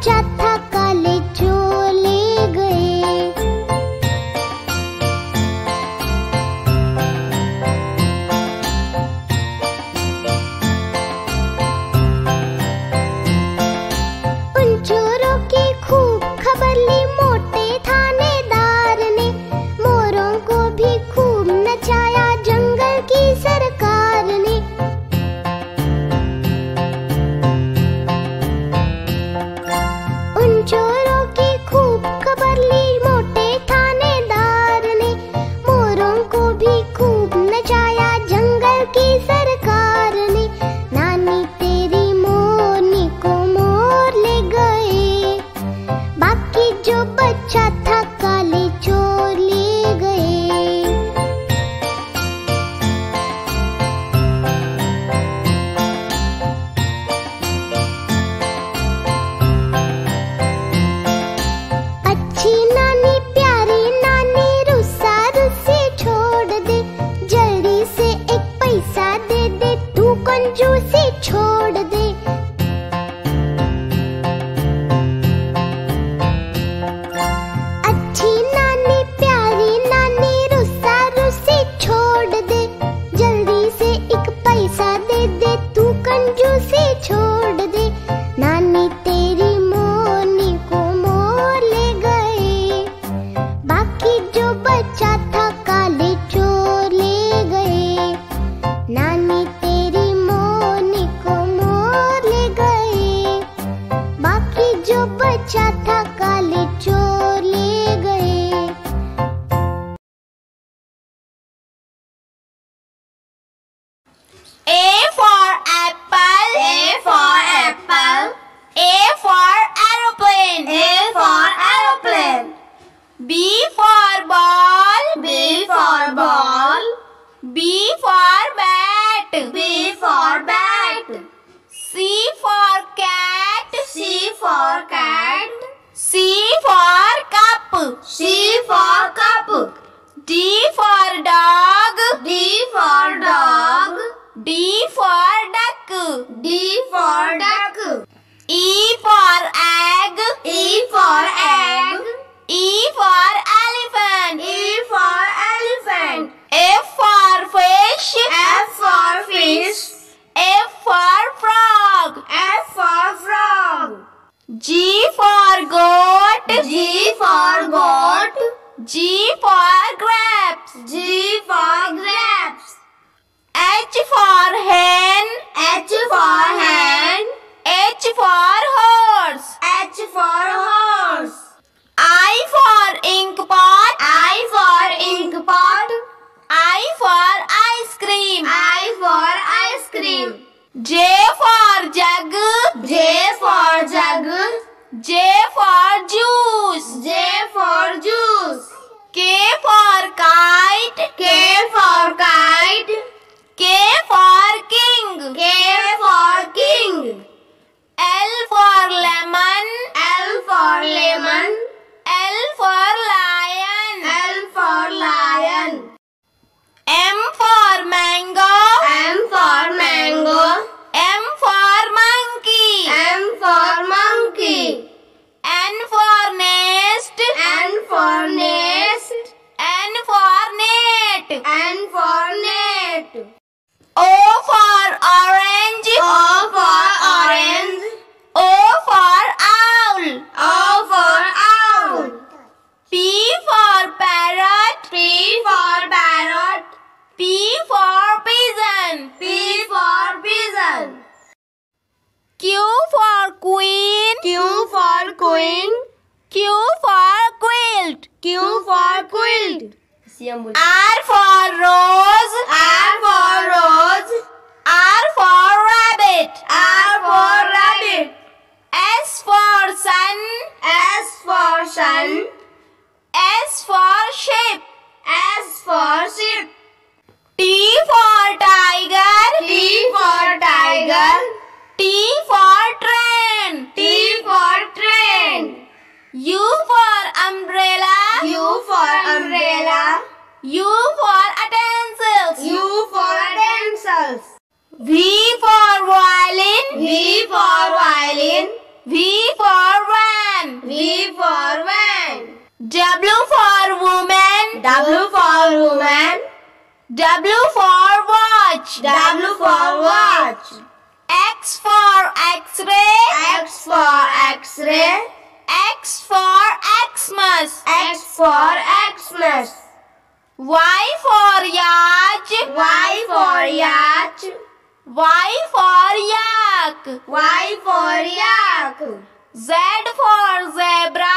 jatuh B for ball. B for ball. B for bat. B for bat. C for cat. C for cat. C for cup. C for cup. D for dog. D for dog. D for duck. D for duck. E for apple. G for kite. P for pigeon. P for pigeon. Q for queen. Q for queen. Q for quilt. Q for quilt. R for rose. R for rose. R for rabbit. R for rabbit. S for sun. S for sun. S for ship. S for ship. T for tiger. T for tiger. T for train. T for train. U for umbrella. U for umbrella. U for utensils. U for utensils. V for violin. V for violin. V for van. V for van. W for woman. W for. W for watch. W for watch. X for X-ray. X for X-ray. X for Xmas. X for Xmas. Y for yacht. Y for yacht. Y for yak. Y for yak. Z for zebra.